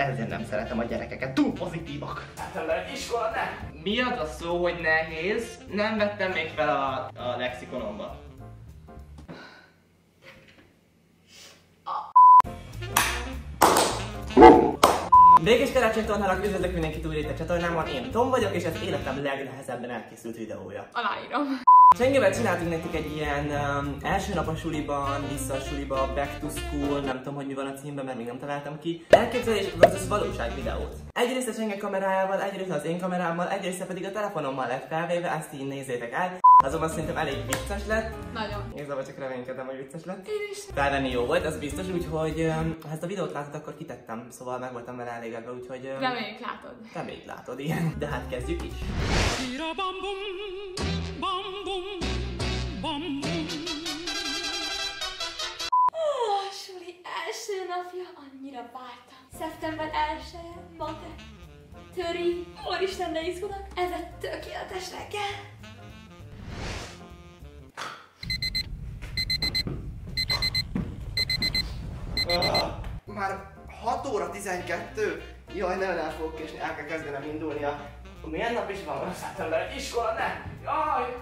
Ezért nem szeretem a gyerekeket, túl pozitívak. Hát iskola ne! Mi az a szó, hogy nehéz? Nem vettem még fel a, a lexikonomba. Békés karácsony tornának üdvözlök mindenkit újra itt a csatornámon, én Tom vagyok, és ez életem legnehezebben elkészült videója. Aláírom. Csengével csináltunk nektek egy ilyen um, első nap a suliban, vissza a suliba, back to school, nem tudom, hogy mi van a címben, mert még nem találtam ki. Elképzelés versus valóság videót. Egyrészt a Csenge kamerájával, egyrészt az én kamerámmal, egyrészt pedig a telefonommal lett felvéve, ezt így nézzétek el. Azonban szerintem elég vicces lett. Nagyon. Igazából csak reménykedem, hogy vicces lett. Én is. Felvenni jó volt, az biztos, úgyhogy ha ezt a videót látod, akkor kitettem, szóval meg voltam vele elégedve, úgyhogy... Reméljük látod. Reméljük látod, igen. De hát kezdjük is. Oh, suli első napja, annyira vártam. Szeptember 1 mate, töri, úristen, ne izgulok. Ez a tökéletes reggel. Óra 12? Jaj, nagyon el fogok késni, el kell kezdenem indulni a... Milyen nap is van? Szeptember, iskola, ne! Jaj!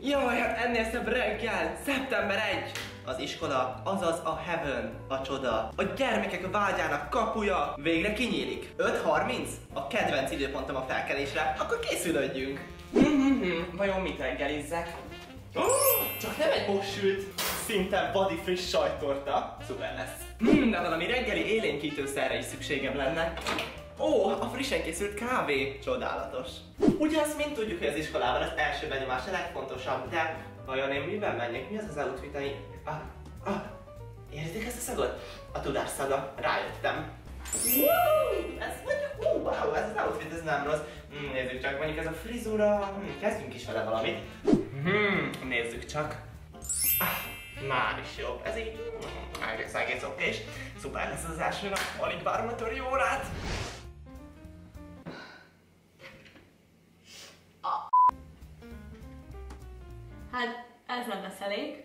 Jaj, hát ennél szebb reggel! Szeptember 1! Az iskola, azaz a heaven, a csoda. A gyermekek vágyának kapuja végre kinyílik. 5.30? A kedvenc időpontom a felkelésre, akkor készülődjünk. Mhm, Vajon mit reggelizzek? Oh, csak nem egy most sült, szinte vadi friss sajtorta. Szuper lesz. Hmm, de valami reggeli élénkítőszerre is szükségem lenne. Ó, a frissen készült kávé. Csodálatos. Ugye azt mind tudjuk, hogy az iskolában az első benyomás a legfontosabb, de vajon én miben menjek? Mi az az outfit, ami... Ah, ah, érzik ezt a szagot? A tudás szaga. Rájöttem. Woo! Ez wow, ez az outfit, ez nem rossz. Hmm, nézzük csak, mondjuk ez a frizura, hmm, kezdjünk is vele valamit. Hmm, nézzük csak. Ah, már is jobb. Ez így hmm, egész, egész okés. Szuper lesz az első nap, alig várom a töri órát. Hát, ez nem lesz elég.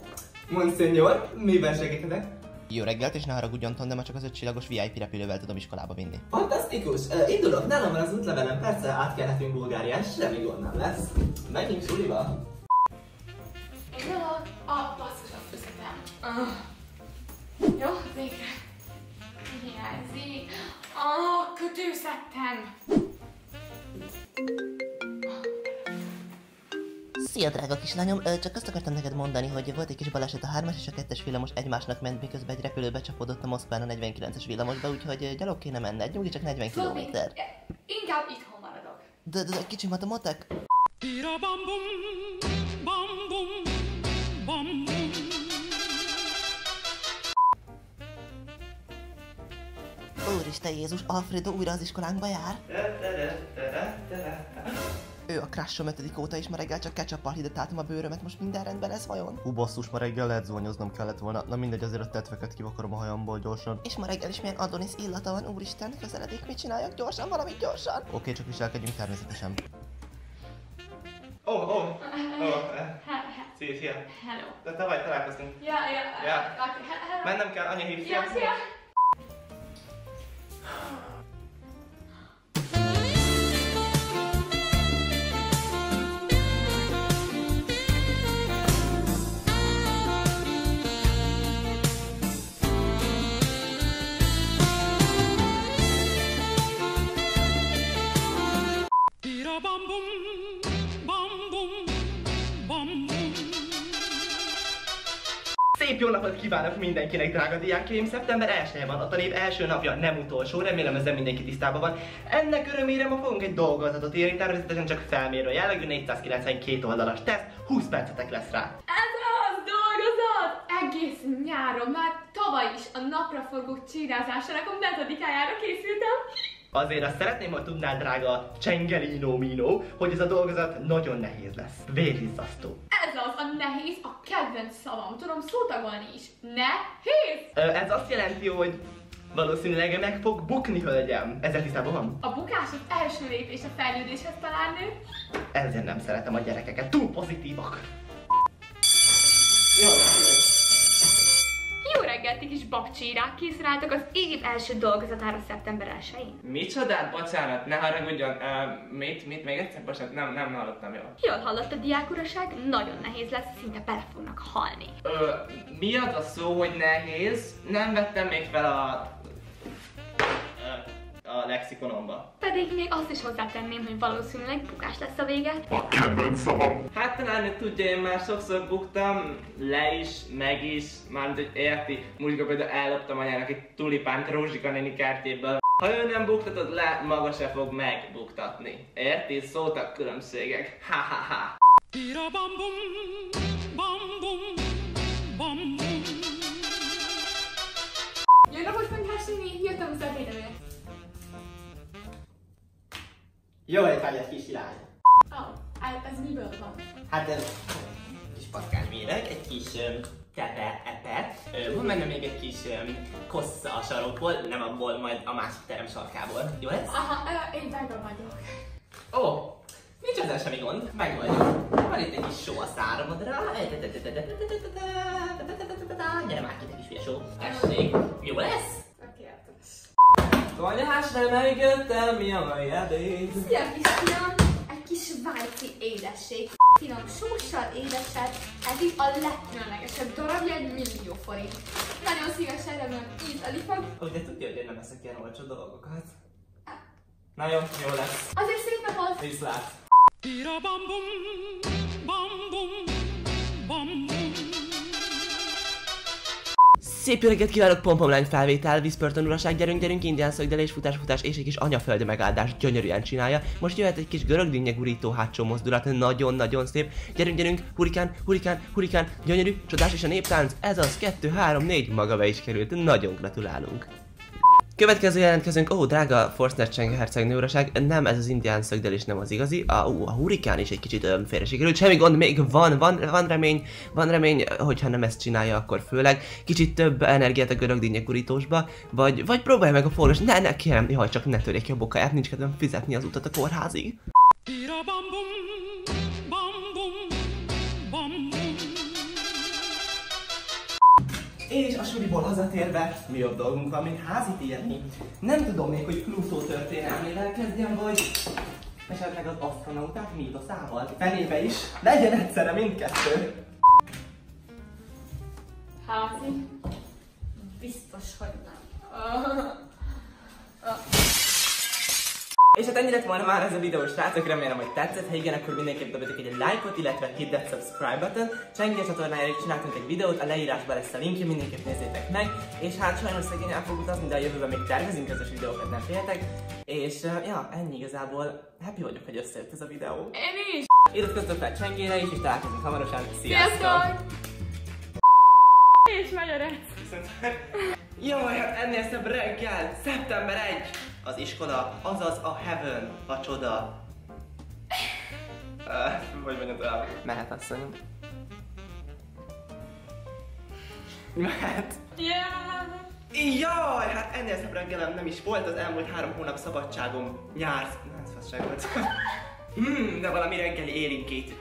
Monsignor, miben segíthetek? Jó reggelt, és ne haragudjon, Tom, de ma csak az öt csillagos VIP repülővel tudom iskolába vinni. Fantasztikus! Uh, indulok, nálam van az útlevelem, persze átkelhetünk Bulgárián, semmi gond nem lesz. Menjünk suliba. Indulok. A basszus, a füzetem. Ah. Jó, végre. Hiányzik. Ah, kötőszettem. Szia, drága kislányom! Csak azt akartam neked mondani, hogy volt egy kis baleset a 3-as és a 2-es villamos egymásnak ment, miközben egy repülő becsapódott a Moszkván a 49-es villamosba, úgyhogy gyalog kéne menned, nyugi csak 40 Tudod mit? kilométer. Inkább itthon maradok. De, de, de kicsi matematek? Úristen Jézus, Alfredo újra az iskolánkba jár? Ő a crashom 5. óta is ma reggel csak ketchup hidratáltam a bőrömet, most minden rendben lesz vajon? Hú basszus, ma reggel lehet zuhanyoznom kellett volna. Na mindegy, azért a tetveket kivakarom a hajamból gyorsan. És ma reggel is milyen Adonis illata van, úristen, közeledék, mit csináljak gyorsan, valamit gyorsan? Oké, okay, csak viselkedjünk természetesen. Ó, ó. Ha- ha- Szia, szia. Hello. De tavaly találkoztunk. Ja, ja, Ja. Mennem kell, anya hív. Szia, szia. Szép jó napot kívánok mindenkinek, drága diákjaim! Szeptember 1 van, a tanév első napja, nem utolsó, remélem ezzel mindenki tisztában van. Ennek örömére ma fogunk egy dolgozatot írni, természetesen csak felmérő jellegű 492 oldalas teszt, 20 percetek lesz rá. Ez az dolgozat! Egész nyáron, már tavaly is a napraforgók csinázásának a metodikájára készültem. Azért azt szeretném, hogy tudnád, drága Csengelino Mino, hogy ez a dolgozat nagyon nehéz lesz. Vérizzasztó. Ez az a nehéz, a kedvenc szavam. Tudom szótagolni is. Nehéz! Ez azt jelenti, hogy valószínűleg meg fog bukni, hölgyem. Ezzel tisztában van? A bukás az első lépés a fejlődéshez talán nő. Ezért nem szeretem a gyerekeket, túl pozitívak. Jó, Jó reggelt, kis bakcsírák! Készen álltak az év első dolgozatára szeptember 1-én. Micsodát? Bocsánat, ne haragudjon. Uh, mit? Mit? Még egyszer? Bocsánat, nem, nem hallottam jól. Jól hallott a diákuraság, nagyon nehéz lesz, szinte bele fognak halni. Ö, mi az a szó, hogy nehéz? Nem vettem még fel a... A lexikonomba. Pedig még azt is hozzátenném, hogy valószínűleg bukás lesz a vége. Hát talán hogy tudja, én már sokszor buktam, le is, meg is, mármint hogy érti. Múltkor például elloptam anyának egy tulipánt Rózsika néni kertjéből. Ha ő nem buktatod le, maga se fog megbuktatni. Érti? Szóltak különbségek. Ha ha ha. Jó étvágyat, kis király! Ó, oh, ez miből van? Hát ez kis patkányméreg, egy kis um, tepe, epe. Van benne még egy kis um, kossza a sarokból, nem abból, majd a másik terem sarkából. Jó lesz? Aha, én vega vagyok. Ó, nincs ezzel semmi gond, megoldjuk. Van itt egy kis só a száromodra. Gyere már ki, te kis hülye só. Tessék, jó lesz? Tökéletes. Konyhás nem eljöttem, mi a mai ebéd? Szia, kisfiam! Egy kis svájci édesség. Finom sóssal édeset, eddig a legkülönlegesebb darabja egy millió forint. Nagyon szívesen remélem ízleli fog. Ó, de tudja, hogy én nem eszek ilyen olcsó dolgokat. Na jó, jó lesz. Azért szép napot! Viszlát. Szép jó reggelt kívánok, pompomlány felvétel, Viszpörtön uraság, gyerünk, gyerünk, indián szögdelés, futás, futás és egy kis anyaföldi megáldás gyönyörűen csinálja. Most jöhet egy kis görög gurító hátsó mozdulat, nagyon-nagyon szép. Gyerünk, gyerünk, hurikán, hurikán, hurikán, gyönyörű, csodás és a néptánc, ez az 2, 3, 4, maga be is került, nagyon gratulálunk. Következő jelentkezünk, ó, drága Forstner Cseng hercegnő uraság, nem ez az indián szögdelés, nem az igazi, a, ó, a hurikán is egy kicsit ö, félre sikerült, semmi gond, még van, van, van remény, van remény, hogyha nem ezt csinálja, akkor főleg. Kicsit több energiát a görög dinnye gurítósba, vagy, vagy próbálja meg a forrás, ne, ne, kérem, jaj, csak ne törjék ki a bokáját, nincs kedvem fizetni az utat a kórházig. És a suliból hazatérve, mi jobb dolgunk van, mint házit írni. Nem tudom még, hogy Plutó történelmével kezdjem, vagy esetleg az asztronauták mítoszával. Fenébe is, legyen egyszerre mindkettő. Házi? Biztos, hogy nem. És hát ennyi lett volna már ez a videó, srácok, remélem, hogy tetszett. Ha igen, akkor mindenképp dobjatok egy like-ot, illetve hit that subscribe button. Csengi a csatornájára is csináltunk egy videót, a leírásban lesz a linkje, mindenképp nézzétek meg. És hát sajnos szegény el fog utazni, de a jövőben még tervezünk közös videókat, nem féltek. És uh, ja, ennyi igazából. Happy vagyok, hogy összejött ez a videó. Én is! Iratkozzatok fel Csengére is, és találkozunk hamarosan. Sziasztok! Sziasztok! És megy a. Jaj, hát ennél szebb reggel, szeptember 1, az iskola, azaz a heaven, a csoda. Uh, hogy mondjam tovább? Mehet asszonyom. Mehet. Yeah! Jaj, hát ennél szebb reggelem nem is volt az elmúlt három hónap szabadságom. Nyár, nem szabadság volt. Hmm, de valami reggeli élinkét.